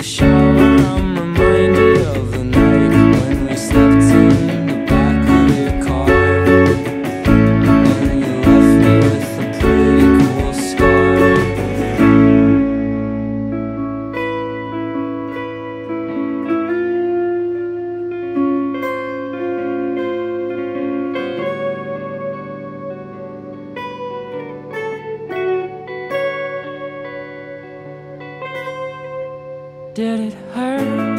the show. Did it hurt?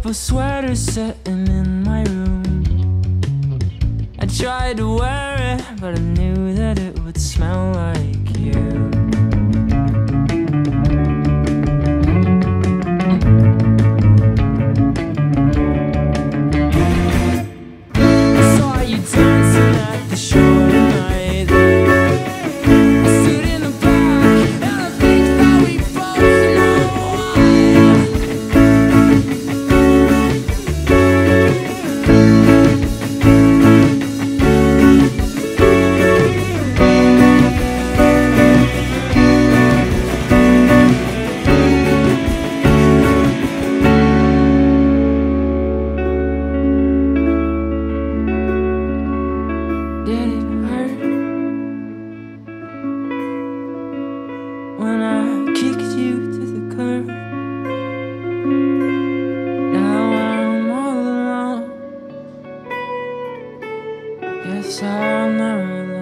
purple sweater sitting in my room. I tried to wear it, but I knew that it would smell like you. kicked you to the curb. Now I'm all alone. Guess I'll never learn.